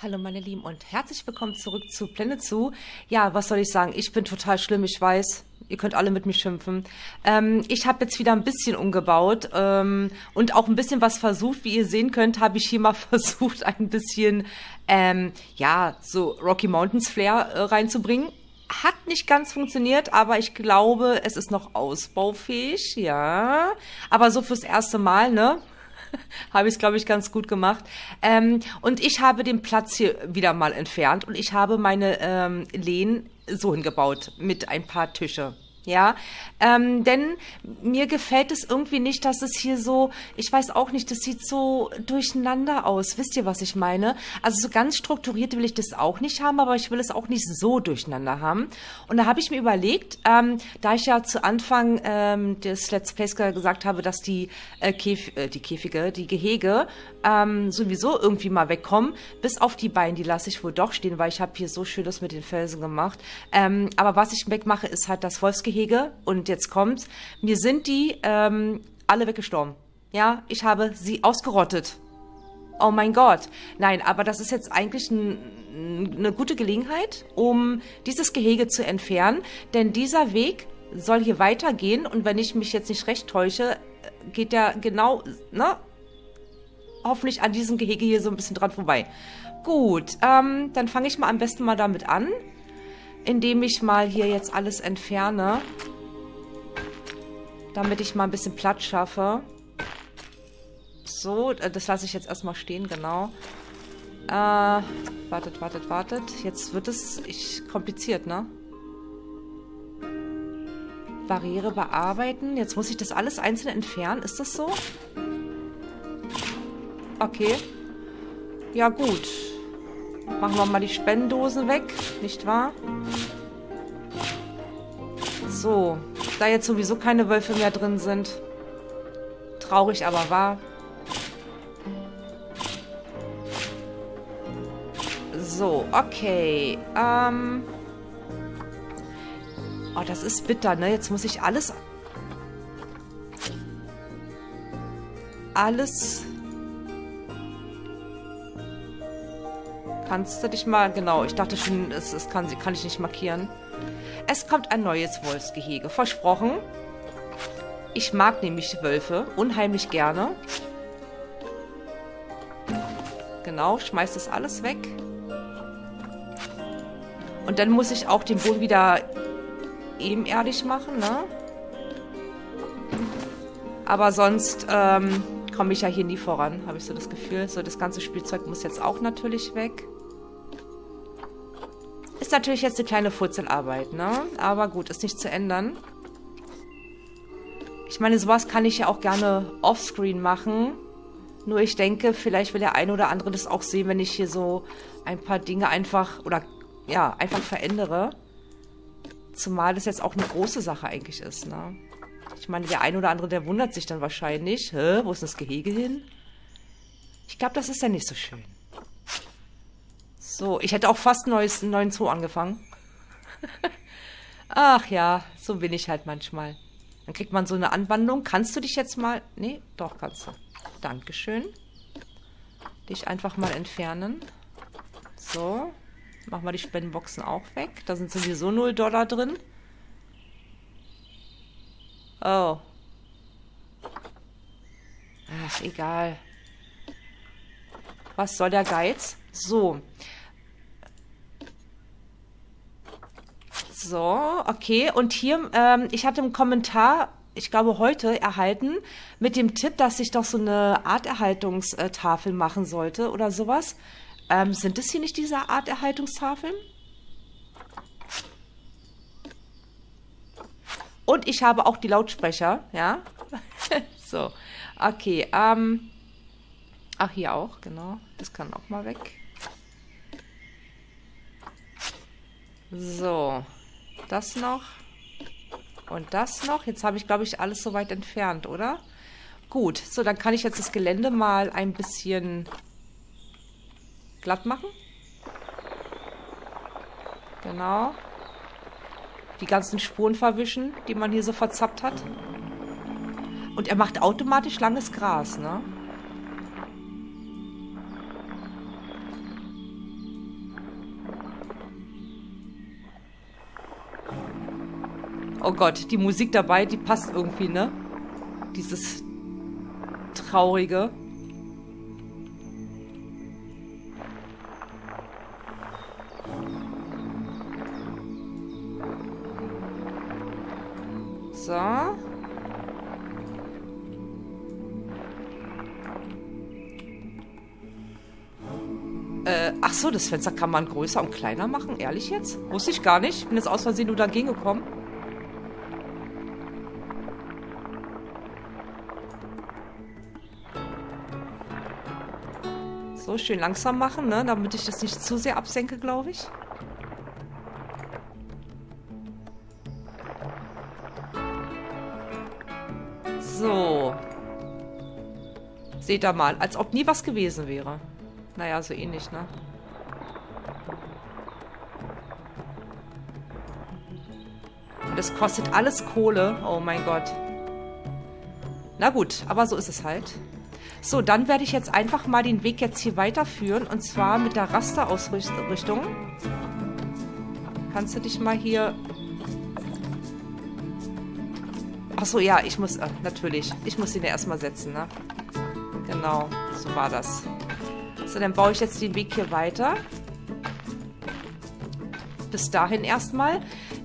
Hallo meine Lieben und herzlich willkommen zurück zu Planet Zoo. Ja, was soll ich sagen? Ich bin total schlimm, ich weiß. Ihr könnt alle mit mir schimpfen. Ähm, ich habe jetzt wieder ein bisschen umgebaut ähm, und auch ein bisschen was versucht. Wie ihr sehen könnt, habe ich hier mal versucht, ein bisschen, ähm, ja, so Rocky Mountains Flair äh, reinzubringen. Hat nicht ganz funktioniert, aber ich glaube, es ist noch ausbaufähig, ja. Aber so fürs erste Mal, ne? habe ich es, glaube ich, ganz gut gemacht. Ähm, und ich habe den Platz hier wieder mal entfernt und ich habe meine ähm, Lehnen so hingebaut mit ein paar Tische ja, ähm, denn mir gefällt es irgendwie nicht, dass es hier so, ich weiß auch nicht, das sieht so durcheinander aus. Wisst ihr, was ich meine? Also so ganz strukturiert will ich das auch nicht haben, aber ich will es auch nicht so durcheinander haben. Und da habe ich mir überlegt, ähm, da ich ja zu Anfang ähm, des Let's Plays gesagt habe, dass die äh, Käf äh, die Käfige, die Gehege ähm, sowieso irgendwie mal wegkommen, bis auf die beiden, die lasse ich wohl doch stehen, weil ich habe hier so schönes mit den Felsen gemacht. Ähm, aber was ich wegmache, ist halt das Wolfsgehege. Und jetzt kommt's, mir sind die ähm, alle weggestorben. Ja, ich habe sie ausgerottet. Oh mein Gott. Nein, aber das ist jetzt eigentlich ein, eine gute Gelegenheit, um dieses Gehege zu entfernen. Denn dieser Weg soll hier weitergehen. Und wenn ich mich jetzt nicht recht täusche, geht der genau, ne? Hoffentlich an diesem Gehege hier so ein bisschen dran vorbei. Gut, ähm, dann fange ich mal am besten mal damit an indem ich mal hier jetzt alles entferne. Damit ich mal ein bisschen Platz schaffe. So, äh, das lasse ich jetzt erstmal stehen, genau. Äh, wartet, wartet, wartet. Jetzt wird es ich, kompliziert, ne? Barriere bearbeiten. Jetzt muss ich das alles einzeln entfernen. Ist das so? Okay. Ja, gut. Machen wir mal die Spendendosen weg, nicht wahr? So, da jetzt sowieso keine Wölfe mehr drin sind. Traurig, aber wahr. So, okay. Ähm... Oh, das ist bitter, ne? Jetzt muss ich alles... Alles Kannst du dich mal... Genau, ich dachte schon, es, es kann, kann ich nicht markieren. Es kommt ein neues Wolfsgehege. Versprochen. Ich mag nämlich Wölfe unheimlich gerne. Genau, schmeiß das alles weg. Und dann muss ich auch den Boden wieder ebenerdig machen, ne? Aber sonst ähm, komme ich ja hier nie voran, habe ich so das Gefühl. So, das ganze Spielzeug muss jetzt auch natürlich weg. Ist natürlich jetzt eine kleine Furzelarbeit, ne? Aber gut, ist nicht zu ändern. Ich meine, sowas kann ich ja auch gerne offscreen machen. Nur ich denke, vielleicht will der eine oder andere das auch sehen, wenn ich hier so ein paar Dinge einfach, oder ja, einfach verändere. Zumal das jetzt auch eine große Sache eigentlich ist, ne? Ich meine, der eine oder andere, der wundert sich dann wahrscheinlich, hä, wo ist das Gehege hin? Ich glaube, das ist ja nicht so schön. So, ich hätte auch fast neues, einen neuen Zoo angefangen. Ach ja, so bin ich halt manchmal. Dann kriegt man so eine Anwandlung. Kannst du dich jetzt mal... Nee, doch, kannst du. Dankeschön. Dich einfach mal entfernen. So. Machen wir die Spendenboxen auch weg. Da sind sowieso 0 Dollar drin. Oh. Ach, egal. Was soll der Geiz? So. So, okay. Und hier, ähm, ich hatte einen Kommentar, ich glaube heute, erhalten mit dem Tipp, dass ich doch so eine Arterhaltungstafel machen sollte oder sowas. Ähm, sind es hier nicht diese Arterhaltungstafeln? Und ich habe auch die Lautsprecher, ja. so, okay. Ähm, ach, hier auch, genau. Das kann auch mal weg. So. Das noch. Und das noch. Jetzt habe ich, glaube ich, alles so weit entfernt, oder? Gut, so, dann kann ich jetzt das Gelände mal ein bisschen glatt machen. Genau. Die ganzen Spuren verwischen, die man hier so verzappt hat. Und er macht automatisch langes Gras, ne? Oh Gott, die Musik dabei, die passt irgendwie, ne? Dieses Traurige. So. Äh, ach so, das Fenster kann man größer und kleiner machen? Ehrlich jetzt? Wusste ich gar nicht. Bin jetzt aus Versehen nur dagegen gekommen. So, schön langsam machen, ne? Damit ich das nicht zu sehr absenke, glaube ich. So. Seht ihr mal, als ob nie was gewesen wäre. Naja, so ähnlich, ne? das kostet alles Kohle. Oh mein Gott. Na gut, aber so ist es halt. So, dann werde ich jetzt einfach mal den Weg jetzt hier weiterführen. Und zwar mit der Rasterausrichtung. Kannst du dich mal hier... Achso, ja, ich muss... Äh, natürlich. Ich muss ihn ja erstmal setzen, ne? Genau, so war das. So, dann baue ich jetzt den Weg hier weiter. Bis dahin erstmal.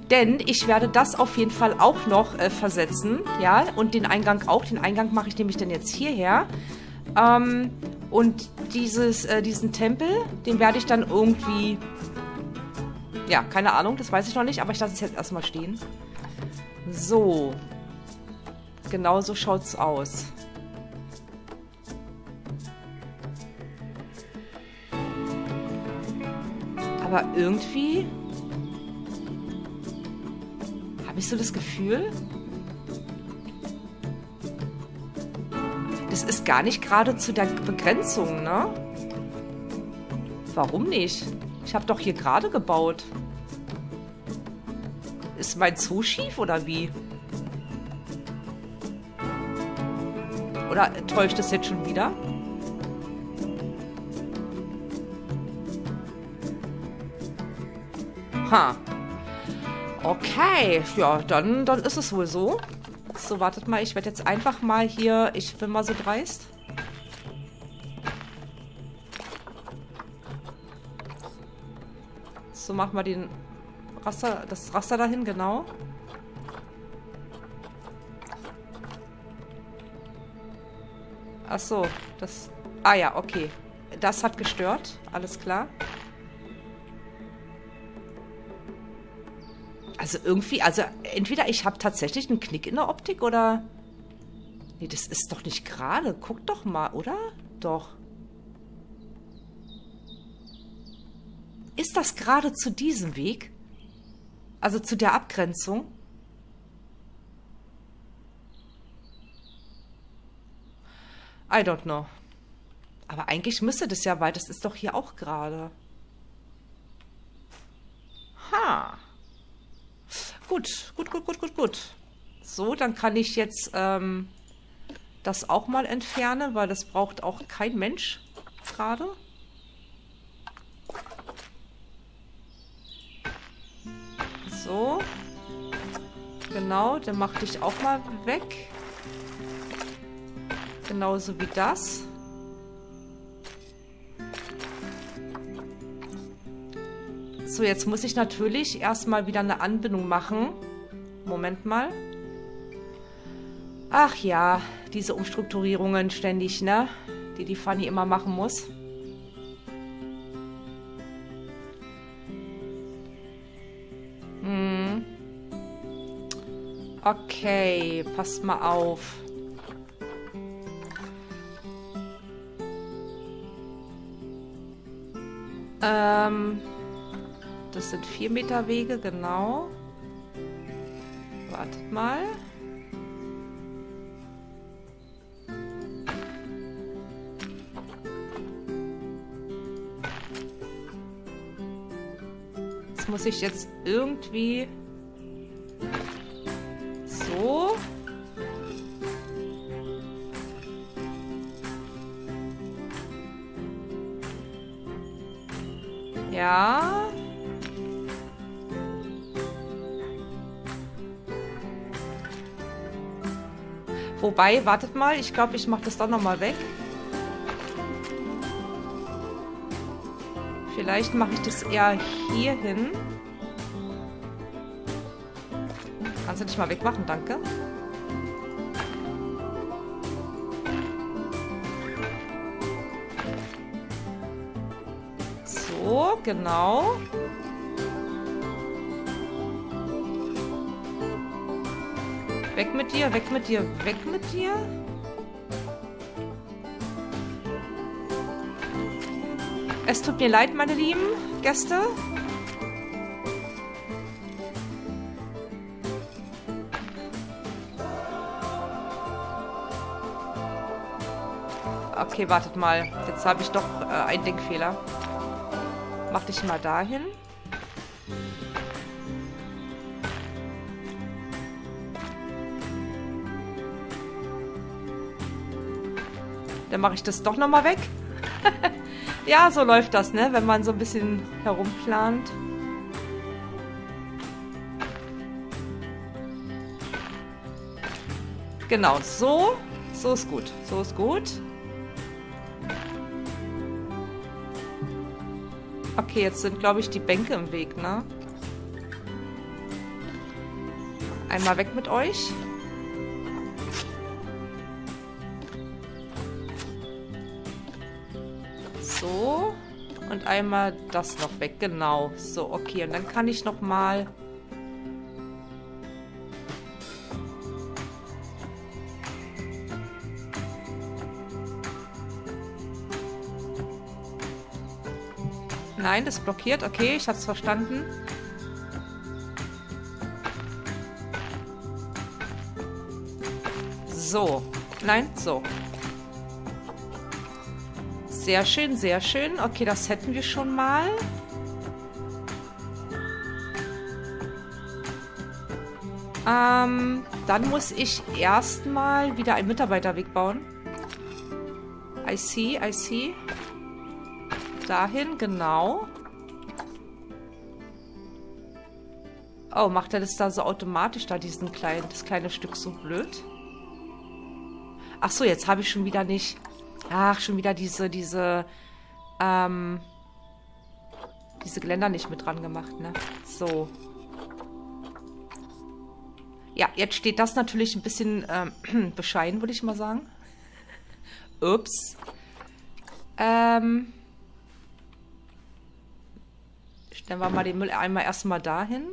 Denn ich werde das auf jeden Fall auch noch äh, versetzen. Ja, und den Eingang auch. Den Eingang mache ich nämlich dann jetzt hierher. Ähm, und dieses, äh, diesen Tempel, den werde ich dann irgendwie... Ja, keine Ahnung, das weiß ich noch nicht, aber ich lasse es jetzt erstmal stehen. So. Genau so schaut es aus. aber irgendwie habe ich so das Gefühl, ist gar nicht gerade zu der Begrenzung, ne? Warum nicht? Ich habe doch hier gerade gebaut. Ist mein Zoo schief oder wie? Oder täuscht das jetzt schon wieder? Aha. Okay, ja, dann, dann ist es wohl so. So, wartet mal, ich werde jetzt einfach mal hier, ich bin mal so dreist. So, mach mal den Raster, das Raster dahin, genau. Ach so, das... Ah ja, okay. Das hat gestört, alles klar. Also irgendwie, also entweder ich habe tatsächlich einen Knick in der Optik oder... Nee, das ist doch nicht gerade. Guck doch mal, oder? Doch. Ist das gerade zu diesem Weg? Also zu der Abgrenzung? I don't know. Aber eigentlich müsste das ja, weil das ist doch hier auch gerade. Ha. Gut, gut, gut, gut, gut, gut. So, dann kann ich jetzt ähm, das auch mal entfernen, weil das braucht auch kein Mensch gerade. So. Genau, dann mach dich auch mal weg. Genauso wie das. So, jetzt muss ich natürlich erstmal wieder eine Anbindung machen. Moment mal. Ach ja, diese Umstrukturierungen ständig, ne? Die die Fanny immer machen muss. Hm. Okay, passt mal auf. Ähm... Das sind 4 Meter Wege, genau. Wartet mal. Das muss ich jetzt irgendwie Wobei, wartet mal, ich glaube, ich mache das doch nochmal weg. Vielleicht mache ich das eher hier hin. Kannst du nicht mal wegmachen, danke. So, genau. Mit dir, weg mit dir, weg mit dir. Es tut mir leid, meine lieben Gäste. Okay, wartet mal. Jetzt habe ich doch äh, einen Denkfehler. Mach dich mal dahin. Dann mache ich das doch nochmal weg. ja, so läuft das, ne? Wenn man so ein bisschen herumplant. Genau, so. So ist gut. So ist gut. Okay, jetzt sind, glaube ich, die Bänke im Weg, ne? Einmal weg mit euch. Einmal das noch weg, genau. So, okay. Und dann kann ich noch mal... Nein, das blockiert. Okay, ich hab's verstanden. So. Nein, so. Sehr schön, sehr schön. Okay, das hätten wir schon mal. Ähm, dann muss ich erstmal wieder einen Mitarbeiterweg bauen. I see, I see. Dahin, genau. Oh, macht er das da so automatisch, da diesen kleinen, das kleine Stück so blöd? Ach so, jetzt habe ich schon wieder nicht... Ach, schon wieder diese, diese, ähm, diese Geländer nicht mit dran gemacht, ne? So. Ja, jetzt steht das natürlich ein bisschen ähm, bescheiden, würde ich mal sagen. Ups. Ähm. Stellen wir mal den Mülleimer erstmal dahin.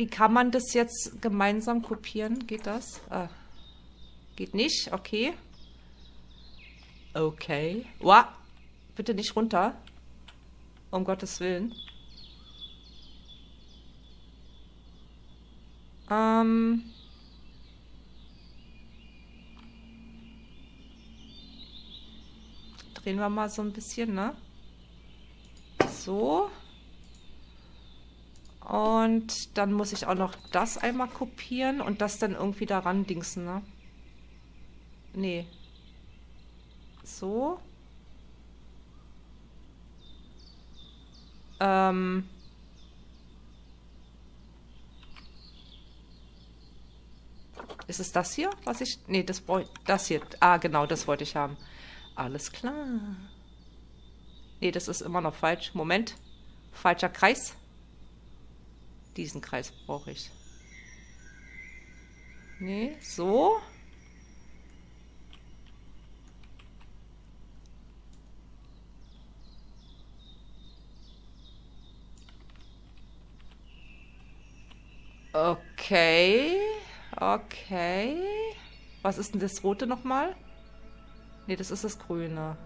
Wie kann man das jetzt gemeinsam kopieren? Geht das? Ah. Geht nicht? Okay. Okay. Wow. Bitte nicht runter. Um Gottes Willen. Ähm... Drehen wir mal so ein bisschen, ne? So. Und dann muss ich auch noch das einmal kopieren und das dann irgendwie daran dingsen, ne? Nee. So. Ähm. Ist es das hier, was ich... Nee, das Das hier. Ah, genau, das wollte ich haben. Alles klar. Nee, das ist immer noch falsch. Moment. Falscher Kreis. Diesen Kreis brauche ich. Nee, so. Okay. Okay. Was ist denn das rote nochmal? Nee, das ist das grüne.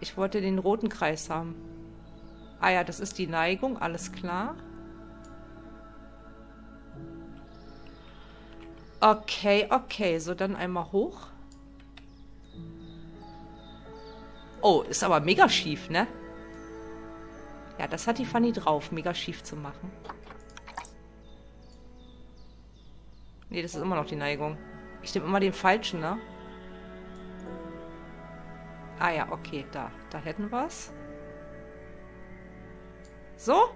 Ich wollte den roten Kreis haben. Ah ja, das ist die Neigung, alles klar. Okay, okay, so dann einmal hoch. Oh, ist aber mega schief, ne? Ja, das hat die Fanny drauf, mega schief zu machen. Nee, das ist immer noch die Neigung. Ich nehme immer den falschen, ne? Ah ja, okay, da. Da hätten wir es. So.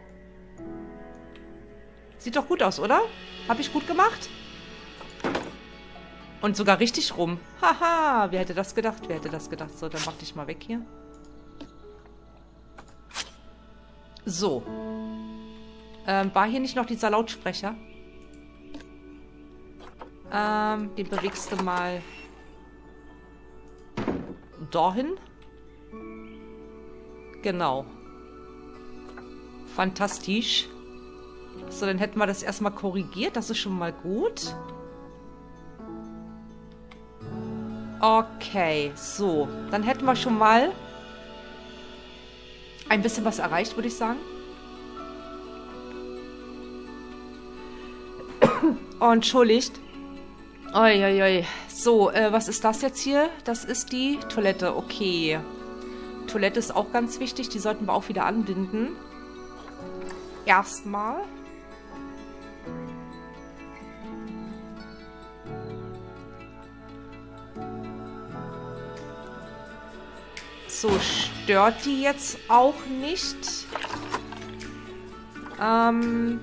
Sieht doch gut aus, oder? Habe ich gut gemacht? Und sogar richtig rum. Haha, wer hätte das gedacht? Wer hätte das gedacht? So, dann mach dich mal weg hier. So. Ähm, war hier nicht noch dieser Lautsprecher? Ähm, den bewegst du mal dahin. Genau. Fantastisch. So, dann hätten wir das erstmal korrigiert. Das ist schon mal gut. Okay, so. Dann hätten wir schon mal ein bisschen was erreicht, würde ich sagen. Oh, entschuldigt. Uiuiui. So, äh, was ist das jetzt hier? Das ist die Toilette. Okay. Toilette ist auch ganz wichtig. Die sollten wir auch wieder anbinden. Erstmal. So, stört die jetzt auch nicht. Ähm...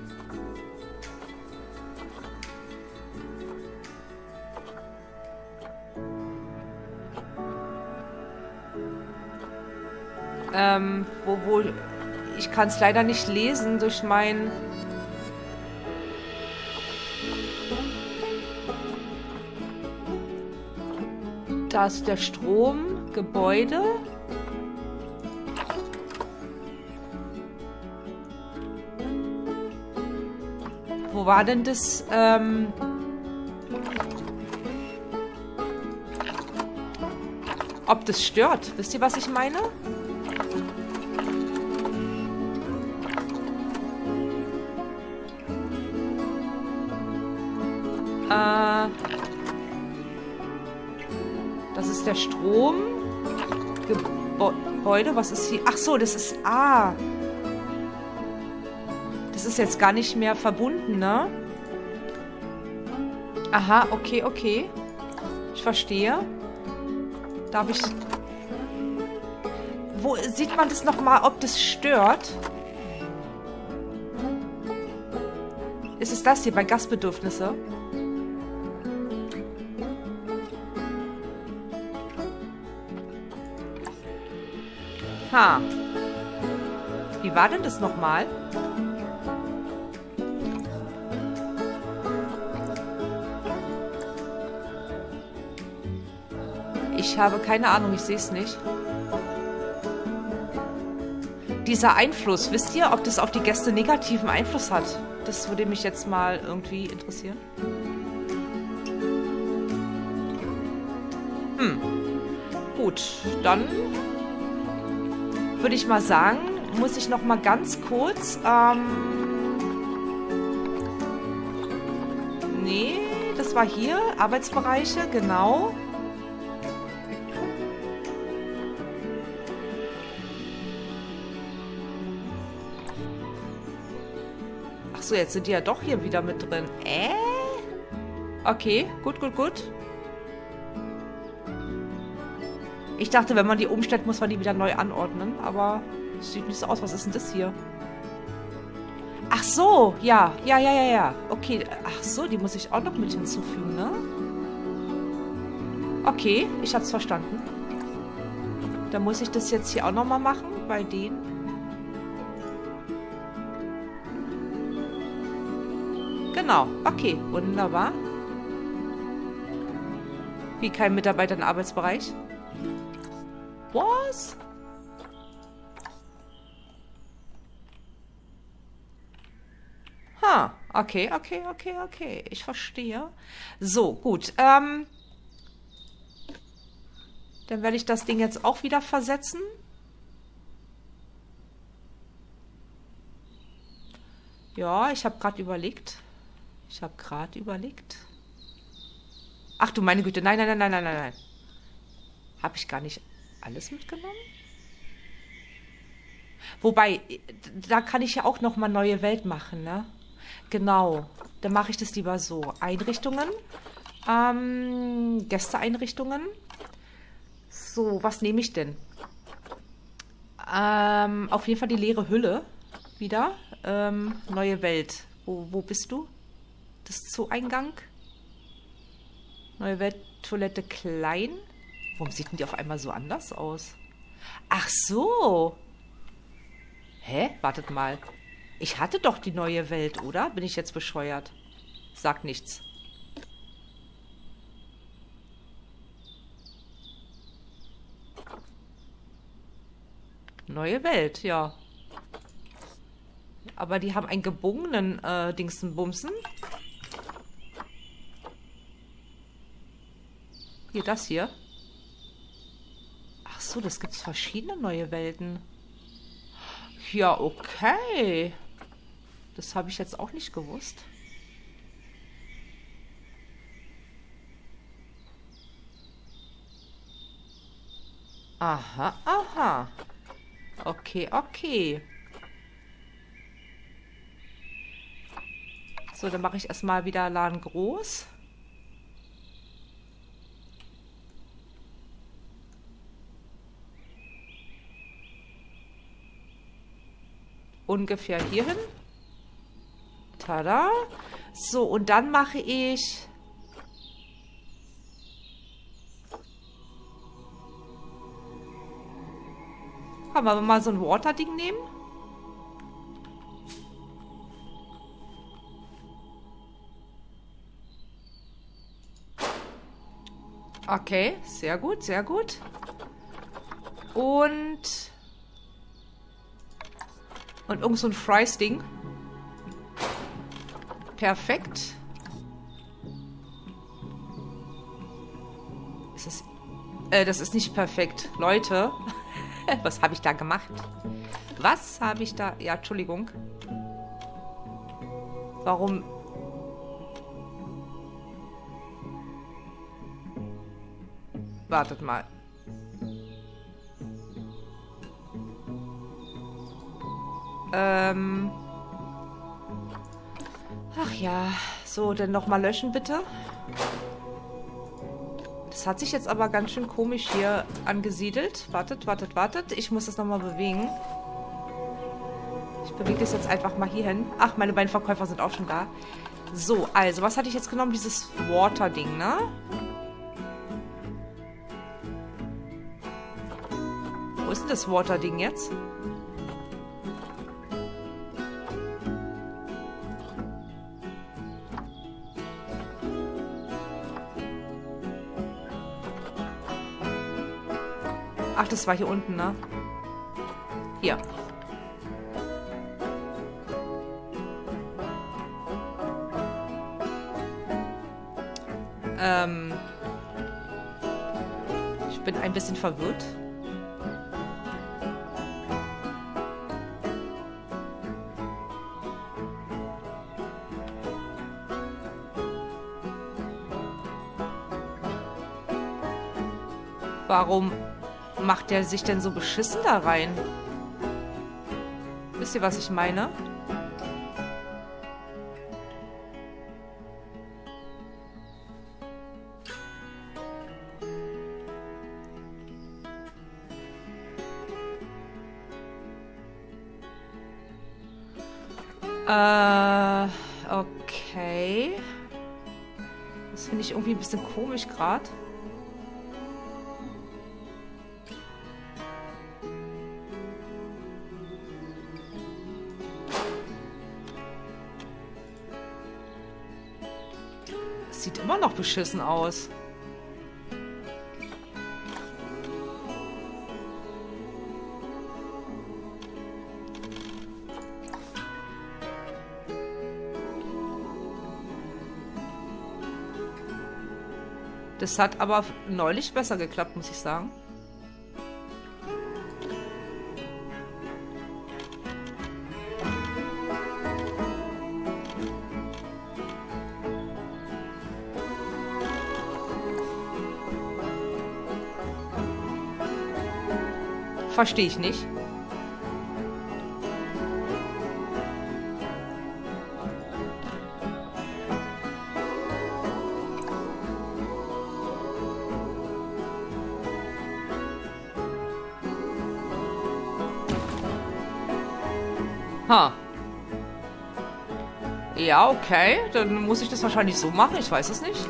Ähm, wo, wo, ich kann es leider nicht lesen durch mein... Da ist der Strom, Gebäude. Wo war denn das? Ähm ob das stört. Wisst ihr, was ich meine? Der Strom. Gebäude, was ist hier? Ach so, das ist... Ah ist jetzt gar nicht mehr verbunden, ne? Aha, okay, okay. Ich verstehe. Darf ich... Wo sieht man das nochmal, ob das stört? Ist es das hier bei Gastbedürfnisse? Ha. Wie war denn das nochmal? Ich habe keine Ahnung, ich sehe es nicht. Dieser Einfluss, wisst ihr, ob das auf die Gäste negativen Einfluss hat? Das würde mich jetzt mal irgendwie interessieren. Hm. Gut, dann würde ich mal sagen, muss ich noch mal ganz kurz... Ähm nee, das war hier, Arbeitsbereiche, genau. so, jetzt sind die ja doch hier wieder mit drin. Äh? Okay, gut, gut, gut. Ich dachte, wenn man die umstellt, muss man die wieder neu anordnen. Aber sieht nicht so aus. Was ist denn das hier? Ach so, ja. Ja, ja, ja, ja. Okay, ach so, die muss ich auch noch mit hinzufügen, ne? Okay, ich hab's verstanden. Dann muss ich das jetzt hier auch nochmal machen bei denen. Genau, okay, wunderbar. Wie kein Mitarbeiter im Arbeitsbereich? Was? Ha, okay, okay, okay, okay. Ich verstehe. So, gut. Ähm, dann werde ich das Ding jetzt auch wieder versetzen. Ja, ich habe gerade überlegt. Ich habe gerade überlegt. Ach du meine Güte, nein, nein, nein, nein, nein, nein. Habe ich gar nicht alles mitgenommen? Wobei, da kann ich ja auch noch mal neue Welt machen, ne? Genau, dann mache ich das lieber so. Einrichtungen, ähm, Gästeeinrichtungen. So, was nehme ich denn? Ähm, auf jeden Fall die leere Hülle wieder. Ähm, neue Welt. Wo, wo bist du? Das Zoo-Eingang? Neue Welt, Toilette klein. Warum sieht denn die auf einmal so anders aus? Ach so. Hä? Wartet mal. Ich hatte doch die neue Welt, oder? Bin ich jetzt bescheuert? Sag nichts. Neue Welt, ja. Aber die haben einen gebogenen äh, Dingsenbumsen. Hier, das hier. So, das gibt's verschiedene neue Welten. Ja, okay. Das habe ich jetzt auch nicht gewusst. Aha, aha. Okay, okay. So, dann mache ich erstmal wieder Laden groß. Ungefähr hierhin. Tada. So, und dann mache ich... Kann man mal so ein Water-Ding nehmen? Okay, sehr gut, sehr gut. Und... Und irgend so ein Fries-Ding. Perfekt. Ist das... Äh, das ist nicht perfekt. Leute, was habe ich da gemacht? Was habe ich da... Ja, Entschuldigung. Warum... Wartet mal. Ähm... Ach ja. So, dann nochmal löschen, bitte. Das hat sich jetzt aber ganz schön komisch hier angesiedelt. Wartet, wartet, wartet. Ich muss das nochmal bewegen. Ich bewege das jetzt einfach mal hier hin. Ach, meine beiden Verkäufer sind auch schon da. So, also, was hatte ich jetzt genommen? Dieses Water-Ding, ne? Wo ist denn das Water-Ding jetzt? Ach, das war hier unten, ne? Hier. Ähm. Ich bin ein bisschen verwirrt. Warum macht der sich denn so beschissen da rein? Wisst ihr, was ich meine? Äh, okay. Das finde ich irgendwie ein bisschen komisch gerade. Sieht immer noch beschissen aus. Das hat aber neulich besser geklappt, muss ich sagen. Verstehe ich nicht. Ha. Ja, okay. Dann muss ich das wahrscheinlich so machen. Ich weiß es nicht.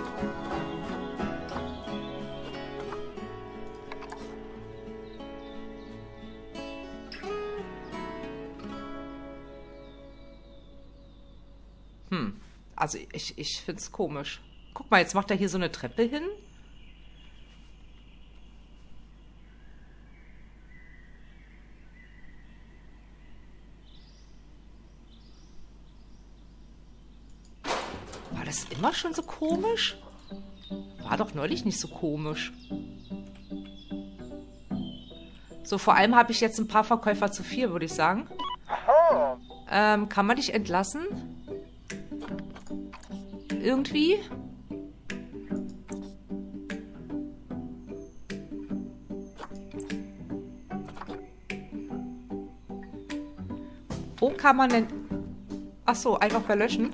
Also ich, ich finde es komisch. Guck mal, jetzt macht er hier so eine Treppe hin. War das immer schon so komisch? War doch neulich nicht so komisch. So, vor allem habe ich jetzt ein paar Verkäufer zu viel, würde ich sagen. Ähm, kann man dich entlassen? Irgendwie? Wo kann man denn... Ach so, einfach verlöschen?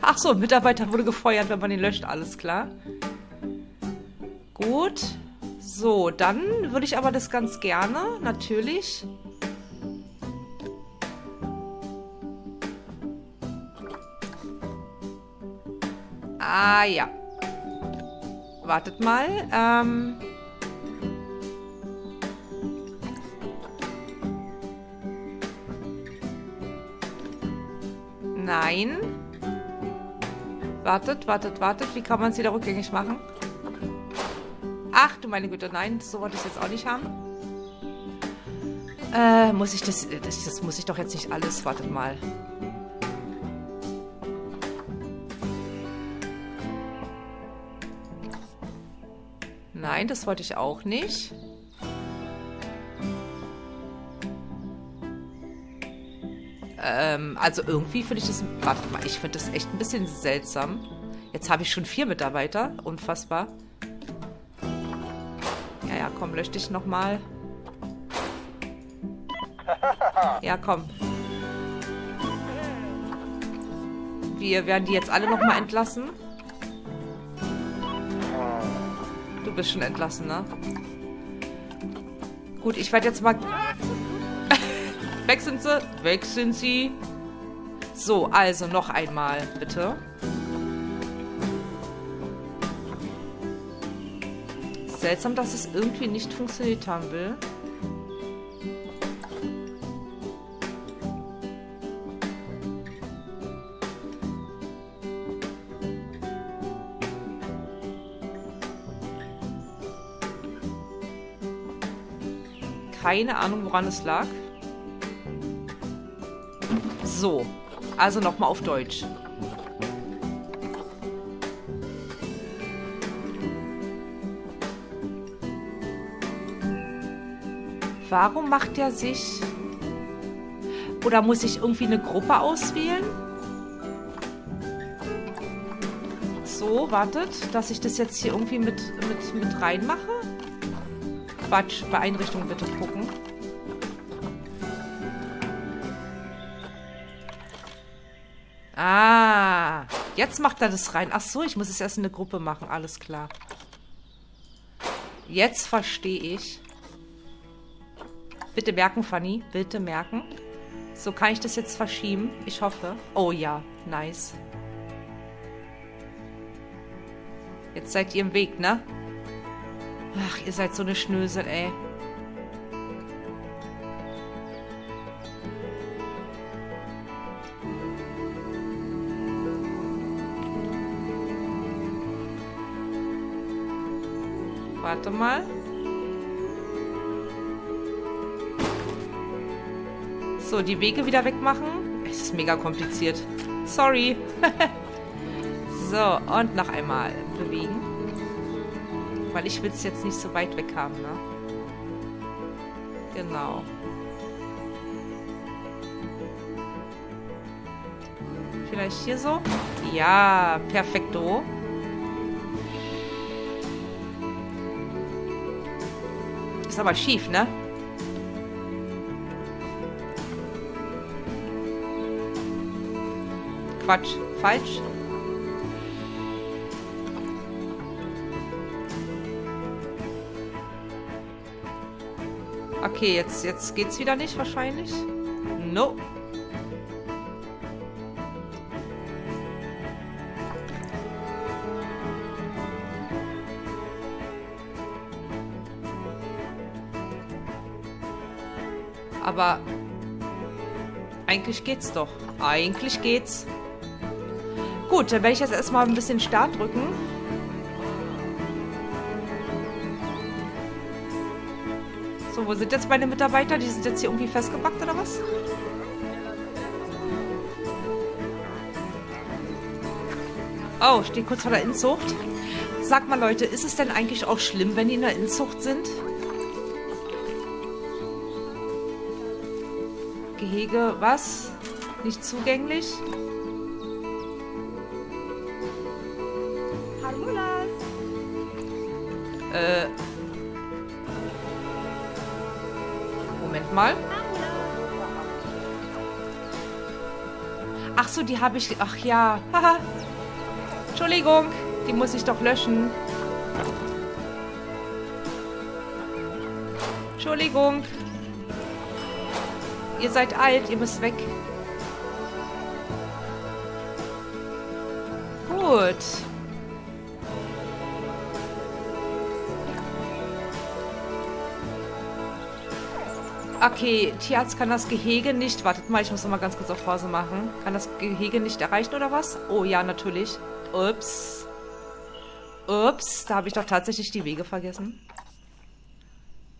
Ach so, Mitarbeiter wurde gefeuert, wenn man ihn löscht. Alles klar. Gut. So, dann würde ich aber das ganz gerne, natürlich. Ah, ja. Wartet mal. Ähm... Nein. Wartet, wartet, wartet. Wie kann man es wieder rückgängig machen? Ach du meine Güte, nein, so wollte ich es jetzt auch nicht haben. Äh, muss ich das, das, das muss ich doch jetzt nicht alles. Wartet mal. Nein, das wollte ich auch nicht. Ähm, also irgendwie finde ich das... Warte mal, ich finde das echt ein bisschen seltsam. Jetzt habe ich schon vier Mitarbeiter. Unfassbar. Ja, ja, komm, lösch dich nochmal. Ja, komm. Wir werden die jetzt alle nochmal entlassen. Du bist schon entlassen, ne? Gut, ich werde jetzt mal... Weg sind sie. Weg sind sie. So, also noch einmal, bitte. Seltsam, dass es irgendwie nicht funktioniert haben will. Keine Ahnung, woran es lag. So, also nochmal auf Deutsch. Warum macht er sich... Oder muss ich irgendwie eine Gruppe auswählen? So, wartet, dass ich das jetzt hier irgendwie mit, mit, mit reinmache? Quatsch, bei Einrichtungen bitte gucken. Ah, jetzt macht er das rein. Ach so, ich muss es erst in eine Gruppe machen. Alles klar. Jetzt verstehe ich. Bitte merken, Fanny. Bitte merken. So, kann ich das jetzt verschieben? Ich hoffe. Oh ja, nice. Jetzt seid ihr im Weg, ne? Ach, ihr seid so eine Schnösel, ey. Warte mal. So, die Wege wieder wegmachen. Es ist mega kompliziert. Sorry. so, und noch einmal bewegen. Weil ich will es jetzt nicht so weit weg haben, ne? Genau. Vielleicht hier so? Ja, perfekto. Ist aber schief, ne? Quatsch. Falsch. Okay, jetzt, jetzt geht's wieder nicht wahrscheinlich. No. Aber eigentlich geht's doch. Eigentlich geht's. Gut, dann werde ich jetzt erstmal ein bisschen Start drücken. Wo sind jetzt meine Mitarbeiter? Die sind jetzt hier irgendwie festgebackt oder was? Oh, steht kurz vor der Inzucht. Sag mal, Leute, ist es denn eigentlich auch schlimm, wenn die in der Inzucht sind? Gehege, was? Nicht zugänglich? Äh. Moment mal. Ach so, die habe ich... Ach ja. Entschuldigung. Die muss ich doch löschen. Entschuldigung. Ihr seid alt, ihr müsst weg. Gut. Okay, Tierarzt kann das Gehege nicht... Wartet mal, ich muss noch mal ganz kurz auf Pause machen. Kann das Gehege nicht erreichen oder was? Oh ja, natürlich. Ups. Ups, da habe ich doch tatsächlich die Wege vergessen.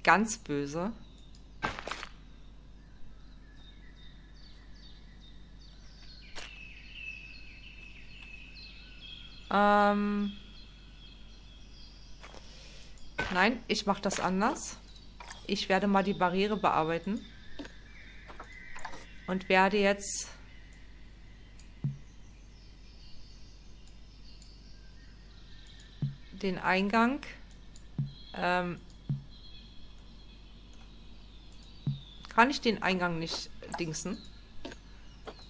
Ganz böse. Ähm... Nein, ich mache das anders. Ich werde mal die Barriere bearbeiten. Und werde jetzt... den Eingang ähm, kann ich den Eingang nicht dingsen.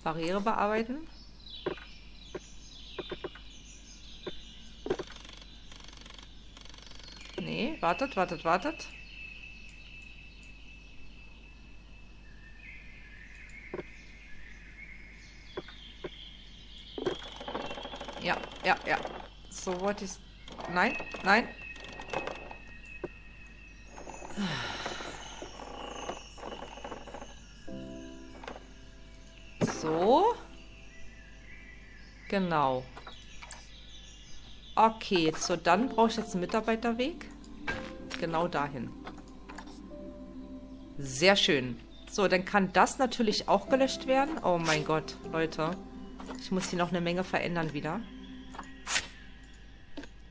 Barriere bearbeiten. Nee, wartet, wartet, wartet. Ja, ja, ja. So wollte ich Nein, nein. So. Genau. Okay, so dann brauche ich jetzt einen Mitarbeiterweg. Genau dahin. Sehr schön. So, dann kann das natürlich auch gelöscht werden. Oh mein Gott, Leute. Ich muss hier noch eine Menge verändern wieder.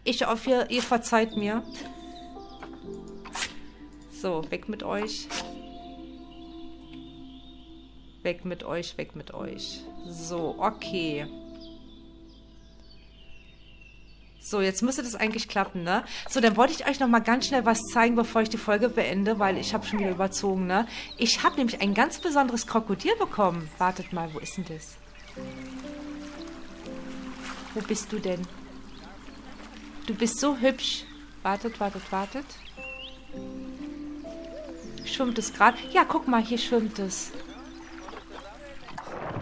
Ich hoffe, ihr verzeiht mir. So, weg mit euch. Weg mit euch, weg mit euch. So, okay. So, jetzt müsste das eigentlich klappen, ne? So, dann wollte ich euch noch mal ganz schnell was zeigen, bevor ich die Folge beende, weil ich habe schon wieder überzogen, ne? Ich habe nämlich ein ganz besonderes Krokodil bekommen. Wartet mal, wo ist denn das? Wo bist du denn? Du bist so hübsch. Wartet, wartet, wartet. Schwimmt es gerade? Ja, guck mal, hier schwimmt es.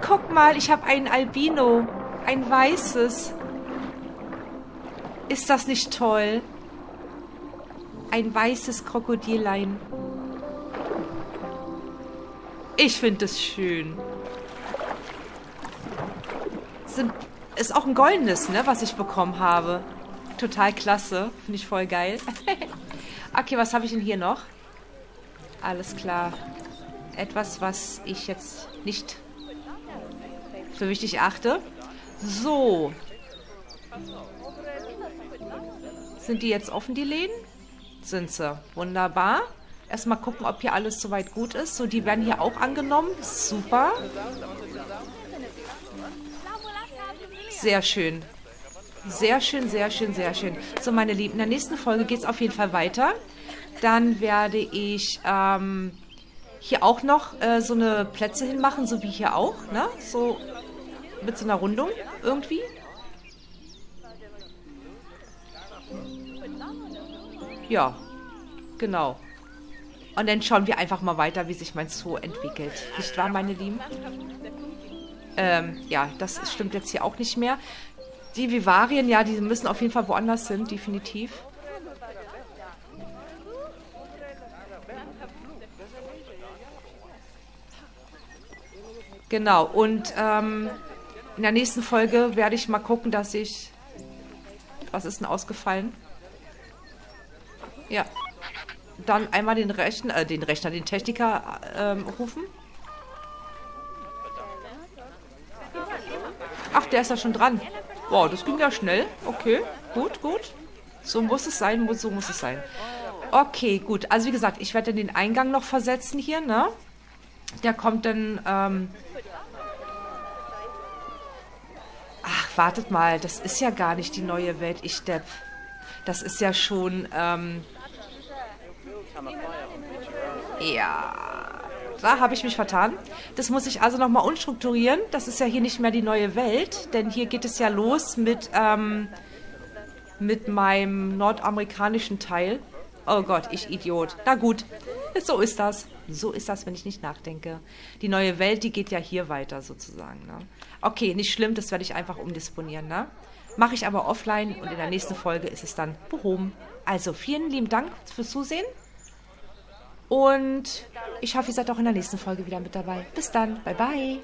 Guck mal, ich habe einen Albino. Ein weißes. Ist das nicht toll? Ein weißes Krokodilein. Ich finde es schön. Sind, ist auch ein goldenes, ne, was ich bekommen habe. Total klasse. Finde ich voll geil. okay, was habe ich denn hier noch? Alles klar. Etwas, was ich jetzt nicht für wichtig achte. So. Sind die jetzt offen, die Läden? Sind sie. Wunderbar. Erstmal gucken, ob hier alles soweit gut ist. So, die werden hier auch angenommen. Super. Sehr schön. Sehr schön, sehr schön, sehr schön. So, meine Lieben, in der nächsten Folge geht es auf jeden Fall weiter. Dann werde ich ähm, hier auch noch äh, so eine Plätze hinmachen, so wie hier auch. Ne? So mit so einer Rundung irgendwie. Ja, genau. Und dann schauen wir einfach mal weiter, wie sich mein Zoo entwickelt. Nicht wahr, meine Lieben? Ähm, ja, das stimmt jetzt hier auch nicht mehr. Die Vivarien, ja, die müssen auf jeden Fall woanders sind, definitiv. Genau. Und ähm, in der nächsten Folge werde ich mal gucken, dass ich... Was ist denn ausgefallen? Ja. Dann einmal den Rechner, äh, den Rechner, den Techniker ähm, rufen. Ach, der ist ja schon dran. Wow, das ging ja schnell. Okay, gut, gut. So muss es sein, so muss es sein. Okay, gut. Also wie gesagt, ich werde den Eingang noch versetzen hier, ne? Der kommt dann, ähm... Ach, wartet mal, das ist ja gar nicht die neue Welt, ich Depp. Das ist ja schon, ähm... Ja, da habe ich mich vertan. Das muss ich also nochmal unstrukturieren. Das ist ja hier nicht mehr die neue Welt, denn hier geht es ja los mit, ähm, mit meinem nordamerikanischen Teil. Oh Gott, ich Idiot. Na gut, so ist das. So ist das, wenn ich nicht nachdenke. Die neue Welt, die geht ja hier weiter sozusagen. Ne? Okay, nicht schlimm, das werde ich einfach umdisponieren. Ne? Mache ich aber offline und in der nächsten Folge ist es dann behoben. Also vielen lieben Dank fürs Zusehen. Und ich hoffe, ihr seid auch in der nächsten Folge wieder mit dabei. Bis dann. Bye, bye.